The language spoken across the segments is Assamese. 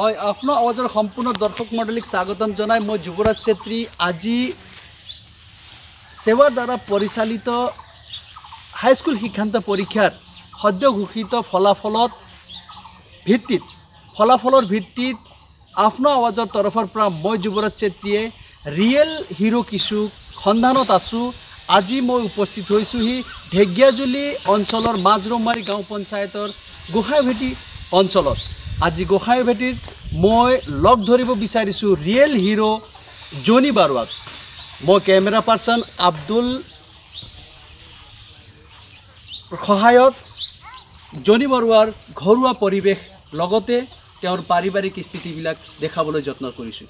হয় আপোনাৰ আৱাজৰ সম্পূৰ্ণ দৰ্শক মণ্ডলীক স্বাগতম জনাই। মই যুৱৰাজ চেত্ৰী আজি সেৱাৰ দ্বাৰা পৰিচালিত হাইস্কুল শিক্ষান্ত পৰীক্ষাৰ সদ্য ঘোষিত ফলাফলত ভিত্তিত ফলাফলৰ ভিত্তিত আপোনাৰ আৱাজৰ তৰফৰ পৰা মই যুৱৰাজ চেত্ৰীয়ে ৰিয়েল হিৰ' কিছু সন্ধানত আছোঁ। আজি মই উপস্থিত হৈছোঁহি ঢেকীয়াজুলি অঞ্চলৰ মাজৰমাৰী গাঁও পঞ্চায়তৰ গোসাঁইভেটি অঞ্চলত। আজি গোসাঁইভেটিত মই লগ ধৰিব বিচাৰিছোঁ ৰিয়েল হিৰ' জনি বাৰুৱাক। মই কেমেৰা পাৰ্চন আব্দুল সহায়ত জনি বৰুৱাৰ ঘৰুৱা পৰিৱেশ লগতে তেওঁৰ পাৰিবাৰিক স্থিতিবিলাক দেখাবলৈ যত্ন কৰিছোঁ।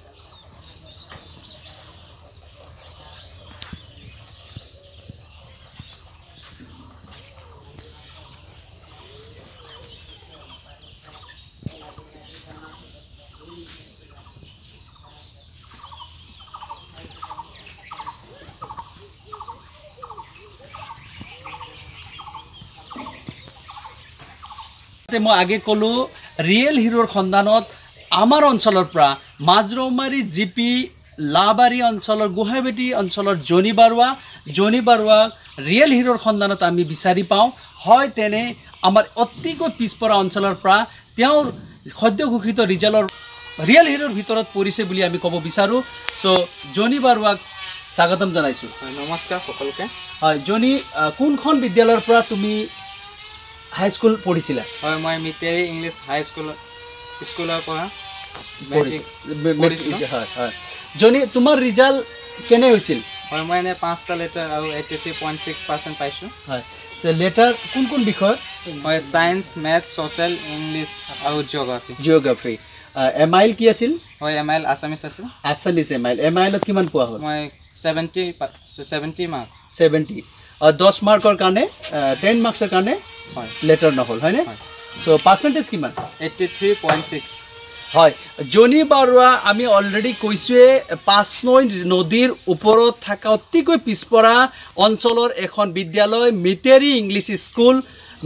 মই আগে ক'লোঁ ৰিয়েল হিৰ'ৰ সন্ধানত আমাৰ অঞ্চলৰ পৰা মাজৰৌমাৰী জি পি লাবাৰী অঞ্চলৰ গোহাঁইবেটী অঞ্চলৰ জনি বাৰুৱা জনি বাৰুৱা ৰিয়েল হিৰ'ৰ সন্ধানত আমি বিচাৰি পাওঁ। হয় তেনে আমাৰ অতিকৈ পিছপৰা অঞ্চলৰ পৰা তেওঁৰ সদ্য ঘোষিত ৰিজাল্টৰ ৰিয়েল হিৰ'ৰ ভিতৰত পৰিছে বুলি আমি ক'ব বিচাৰোঁ। চ' জনি বাৰুৱাক স্বাগতম জনাইছোঁ। নমস্কাৰ সকলোকে। হয় জনি কোনখন বিদ্যালয়ৰ পৰা তুমি হাইস্কুল পঢ়িছিলা? হয় মই মিতেৰী ইংলিছ হাই স্কুল স্কুলৰ পৰা। হয় হয়। জনি তোমাৰ ৰিজাল্ট কেনে হৈছিল? হয় মই এনে পাঁচটা লেটাৰ আৰু eighty three point six percent পাইছোঁ। হয়। লেটাৰ কোন কোন বিষয়ত? হয় ছায়েন্স মেথছ ছ'চিয়েল ইংলিছ আৰু geography geography M I L কি আছিল? হয় এম আইল আছামিছ আছিল। আছামিজ এম আইল এম আইলত কিমান পোৱা হ'ল? মই ছেভেণ্টি ছেভেণ্টি মাৰ্কছ ছেভেণ্টি দহ মাৰ্কৰ কাৰণে টেন মাৰ্কছৰ কাৰণে লেটাৰ নহ'ল হয়নে? হয়। চ' পাৰ্চেণ্টেজ কিমান? এইটি থ্ৰী পইণ্ট ছিক্স হয়। জনি বাৰুৱা আমি অলৰেডি কৈছোঁৱে পাঁচনৈ নদীৰ ওপৰত থকা অতিকৈ পিছপৰা অঞ্চলৰ এখন বিদ্যালয় Miteri English School.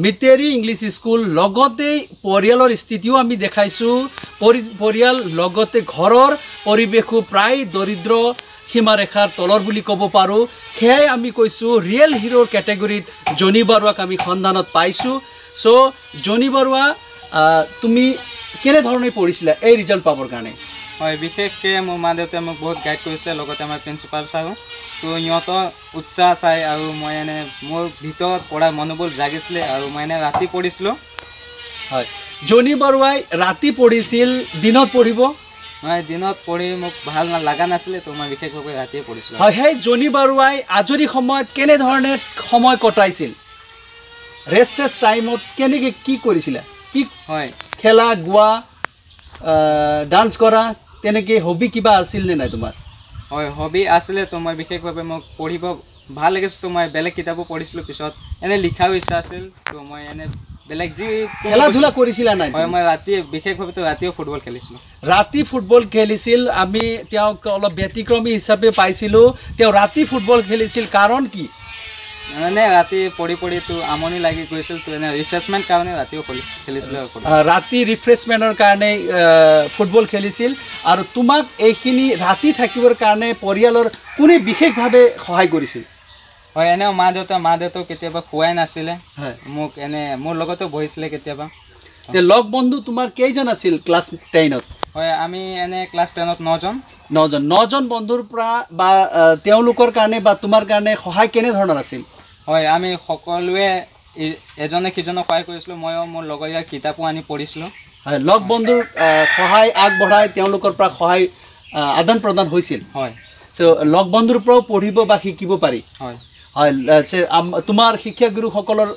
Miteri English School লগতেই পৰিয়ালৰ স্থিতিও আমি দেখাইছোঁ। পৰি পৰিয়াল লগতে ঘৰৰ পৰিৱেশো প্ৰায় দৰিদ্ৰ। সীমাৰেখাৰ তলৰ বুলি ক'ব পাৰোঁ। সেয়াই আমি কৈছোঁ ৰিয়েল হিৰ'ৰ কেটেগৰীত জনি বাৰুৱাক আমি সন্ধানত পাইছোঁ। চ' জনি বাৰুৱা তুমি কেনেধৰণে পঢ়িছিলা? এই ৰিজাল্ট পাবৰ কাৰণে। হয় বিশেষকৈ মোৰ মা দেউতাই মোক বহুত গাইড কৰিছিলে লগতে আমাৰ প্ৰিন্সিপাল ছাৰো। তো সিহঁতৰ উৎসাহ চাই আৰু মই এনে মোৰ ভিতৰত পঢ়াৰ মনোবল জাগিছিলে আৰু মই এনে ৰাতি পঢ়িছিলোঁ। হয়। জনি বৰুৱাই ৰাতি পঢ়িছিল দিনত পঢ়িব? মই দিনত পঢ়ি মোক ভাল লগা নাছিলে তো মই বিশেষভাৱে ৰাতিয়ে পঢ়িছিলোঁ হয় সেই জনি বৰুৱাই আজৰি সময়ত কেনেধৰণে সময় কটাইছিল? ৰেষ্ট চেষ্ট টাইমত কেনেকৈ কি কৰিছিলা? কি হয়। খেলা গোৱা ডান্স কৰা তেনেকৈ হবি কিবা আছিল নে নাই তোমাৰ? হয় হবি আছিলে তো মই বিশেষভাৱে মোক পঢ়িব ভাল লাগিছিল তো মই বেলেগ কিতাপো পঢ়িছিলোঁ পিছত। এনে লিখাও ইচ্ছা আছিল তো মই এনে বেলেগ যি খেলা ধূলা কৰিছিলা নাই? হয় মই ৰাতি বিশেষভাৱেতো ৰাতিও ফুটবল খেলিছিলোঁ। ৰাতি ফুটবল খেলিছিল আমি তেওঁক অলপ ব্যতিক্ৰমী হিচাপে পাইছিলোঁ। তেওঁ ৰাতি ফুটবল খেলিছিল কাৰণ কি? মানে ৰাতি পঢ়ি পঢ়িতো আমনি লাগি গৈছিল তো এনে ৰিফ্ৰেছমেণ্ট কাৰণে ৰাতিও খেলি- খেলিছিলোঁ ৰাতি ৰিফ্ৰেছমেণ্টৰ কাৰণে ফুটবল খেলিছিল। আৰু তোমাক এইখিনি ৰাতি থাকিবৰ কাৰণে পৰিয়ালৰ কোনে বিশেষভাৱে সহায় কৰিছিল? হয় এনেও মা দেউতা মা দেউতাও কেতিয়াবা খোৱাই নাছিলে। মোক এনে মোৰ লগতো বহিছিলে কেতিয়াবা। লগ বন্ধু তোমাৰ কেইজন আছিল ক্লাছ টেনত? হয় আমি এনে ক্লাছ টেনত নজন। নজন। নজন বন্ধুৰ পৰা বা তেওঁলোকৰ কাৰণে বা তোমাৰ কাৰণে সহায় কেনেধৰণৰ আছিল? হয় আমি সকলোৱে এজনে সিজনক সহায় কৰিছিলোঁ। ময়ো মোৰ লগৰীয়া কিতাপো আনি পঢ়িছিলোঁ। হয় লগ বন্ধুৰ সহায় আগবঢ়াই তেওঁলোকৰ পৰা সহায় আদান প্ৰদান হৈছিল। হয়। চ' লগ বন্ধুৰ পৰাও পঢ়িব বা শিকিব পাৰি। হয়। তোমাৰ শিক্ষাগুৰুসকলৰ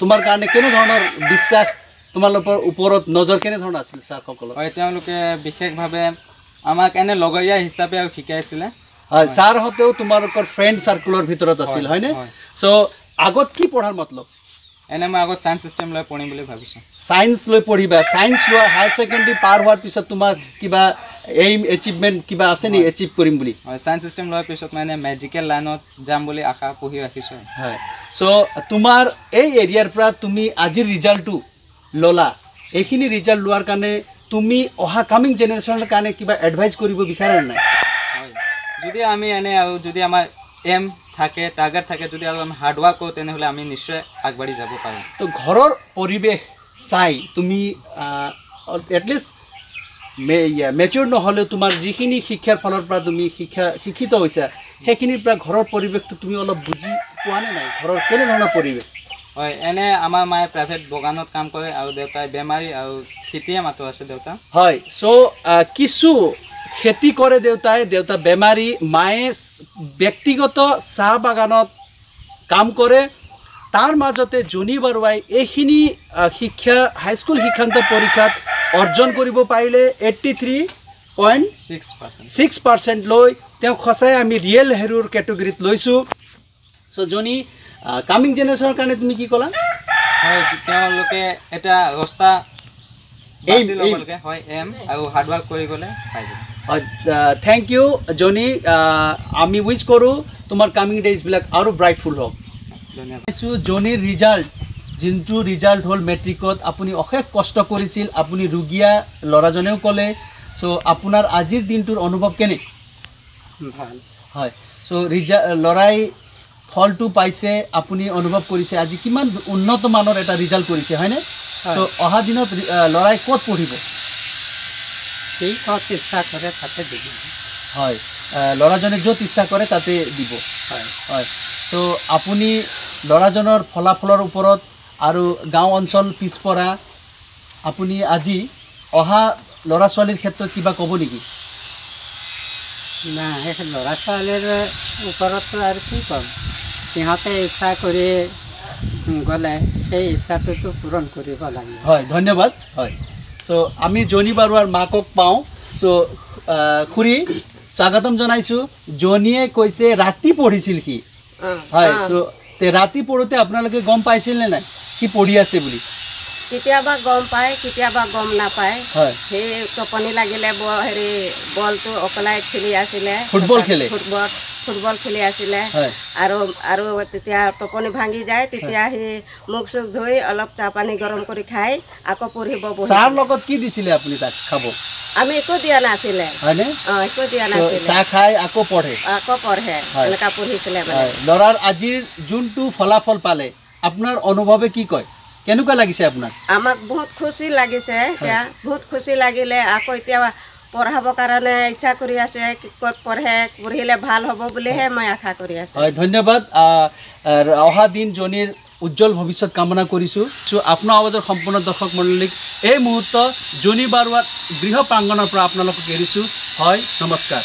তোমাৰ কাৰণে কেনেধৰণৰ বিশ্বাস তোমালোকৰ ওপৰত নজৰ কেনেধৰণৰ আছিল ছাৰসকলৰ? হয় তেওঁলোকে বিশেষভাৱে আমাক এনে লগৰীয়া হিচাপে আৰু শিকাইছিলে। হয় ছাৰহঁতেও তোমালোকৰ ফ্ৰেণ্ড চাৰ্কুলৰ ভিতৰত আছিল হয়, হয়নে? হয়। চ' আগত কি পঢ়াৰ মতলব? এনে মই আগত ছায়েন্স চিষ্টেম লৈ পঢ়িম বুলি ভাবিছোঁ। ছায়েন্স লৈ পঢ়িবা। ছায়েন্স লোৱা হায়াৰ ছেকেণ্ডেৰী পাৰ হোৱাৰ পিছত তোমাৰ কিবা এইম এচিভমেণ্ট কিবা আছে নি? এচিভ কৰিম বুলি? হয় ছায়েন্স চিষ্টেম লোৱাৰ পিছত মানে মেডিকেল লাইনত যাম বুলি আশা পুহি ৰাখিছোঁ। হয়। চ' তোমাৰ এই এৰিয়াৰ পৰা তুমি আজিৰ ৰিজাল্টটো ল'লা। এইখিনি ৰিজাল্ট লোৱাৰ কাৰণে তুমি অহা কামিং জেনেৰেশ্যনৰ কাৰণে কিবা এডভাইচ কৰিব বিচাৰা নাই? হয়। যদি আমি এনে আৰু যদি আমাৰ এম থাকে টাৰ্গেট থাকে যদি আৰু আমি হাৰ্ডৱাৰ্ক কৰোঁ তেনেহ'লে আমি নিশ্চয় আগবাঢ়ি যাব পাৰিম। তো ঘৰৰ পৰিৱেশ চাই তুমি এটলিষ্ট মেচিয়ৰ নহ'লেও তোমাৰ যিখিনি শিক্ষাৰ ফালৰ পৰা তুমি শিক্ষা শিক্ষিত হৈছা সেইখিনিৰ পৰা ঘৰৰ পৰিৱেশটো তুমি অলপ বুজি পোৱা নে নাই? ঘৰৰ কেনেধৰণৰ পৰিৱেশ? হয় এনে আমাৰ মায়ে প্ৰাইভেট বাগানত কাম কৰে আৰু দেউতাই বেমাৰী আৰু খেতিয়ে মাতো আছে দেউতা। হয় চ' কিছু খেতি কৰে দেউতাই দেউতা বেমাৰী মায়ে ব্যক্তিগত চাহ বাগানত কাম কৰে তাৰ মাজতে জনী বাৰুৱাই এইখিনি শিক্ষা হাইস্কুল শিক্ষান্ত পৰীক্ষাত অৰ্জন কৰিব পাৰিলে eighty three point six percent six percent লৈ তেওঁক সঁচাই আমি ৰিয়েল হেৰুৰ কেটেগৰীত লৈছোঁ। চ' জনী কামিং জেনেৰেশ্যনৰ কাৰণে তুমি কি ক'লা? হয় তেওঁলোকে এটা ৰাস্তা হয় এম আৰু হাৰ্ডৱাৰ্ক কৰি গ'লে থেংক ইউ জনী। আমি উইচ কৰোঁ তোমাৰ কামিং ডেইজবিলাক আৰু ব্ৰাইটফুল হওক। ধন্যবাদ। জনীৰ ৰিজাল্ট যোনটো ৰিজাল্ট হ'ল মেট্ৰিকত আপুনি অশেষ কষ্ট কৰিছিল। আপুনি ৰুগীয়া ল'ৰাজনেও ক'লে। চ' আপোনাৰ আজিৰ দিনটোৰ অনুভৱ কেনে? ভাল। হয়। চ' ৰিজা ল'ৰাই ফলটো পাইছে আপুনি অনুভৱ কৰিছে। আজি কিমান উন্নত মানৰ এটা ৰিজাল্ট কৰিছে হয়নে? হয়। চ' অহা দিনত ল'ৰাই ক'ত পঢ়িব? এই কত ইচ্ছা কৰে তাতে দিব। হয়। ল'ৰাজনে য'ত ইচ্ছা কৰে তাতে দিব। হয়। হয়। ত' আপুনি ল'ৰাজনৰ ফলাফলৰ ওপৰত আৰু গাঁও অঞ্চল পিছপৰা আপুনি আজি অহা ল'ৰা ছোৱালীৰ ক্ষেত্ৰত কিবা ক'ব নেকি? না সেই ল'ৰা ছোৱালীৰ ওপৰততো আৰু কি ক'ম? সিহঁতে ইচ্ছা কৰি গ'লে সেই ইচ্ছাটোতো পূৰণ কৰিব লাগিব হয় ধন্যবাদ। হয়। চ' আমি জনী বাৰুৱাৰ মাকক পাওঁ। চ' খুৰী স্বাগতম জনাইছোঁ। জনীয়ে কৈছে ৰাতি পঢ়িছিল সি। হয় ত' তে ৰাতি পঢ়োঁতে আপোনালোকে গম পাইছিল নে নাই? সি পঢ়ি আছে বুলি? কেতিয়াবা গম পায় কেতিয়াবা গম নাপায়। হয়। সেই টোপনি লাগিলে হেৰি বলটো অকলাই খেলি আছিলে। ফুটবল খেলে? ফুটবল ফুটবল খেলি আছিলে। আৰু আৰু তেতিয়া টোপনি ভাঙি যায় তেতিয়া সি মুখ চুখ ধুই অলপ চাহ পানী গৰম কৰি খাই আকৌ পঢ়িব চাহৰ লগত কি দিছিলে আপুনি তাক খাব? আমি একো দিয়া নাছিলে। অঁ একো দিয়া নাছিলে। চাহ খাই আকৌ পঢ়ে। আকৌ পঢ়ে হয়। এনেকা পঢ়িছিলে মানে। ল'ৰাৰ আজিৰ যোনটো ফলাফল পালে আপোনাৰ অনুভৱে কি কয়? কেনেকুৱা লাগিছে আপোনাক? আমাক বহুত খুচি লাগিছে এতিয়া। বহুত খুচি লাগিলে। আকৌ এতিয়া পঢ়াবৰ কাৰণে ইচ্ছা কৰি আছে ক'ত পঢ়ে পঢ়িলে ভাল হ'ব বুলিহে মই আশা কৰি আছোঁ। হয় ধন্যবাদ। অহা দিন জনীৰ উজ্জ্বল ভৱিষ্যত কামনা কৰিছোঁ। চ' আপোনাৰ আৱাজৰ সম্পূৰ্ণ দৰ্শক মণ্ডলীক এই মুহূৰ্ত জনী বাৰুৱাত গৃহ প্ৰাংগণৰ পৰা আপোনালোকক এৰিছোঁ। হয় নমস্কাৰ।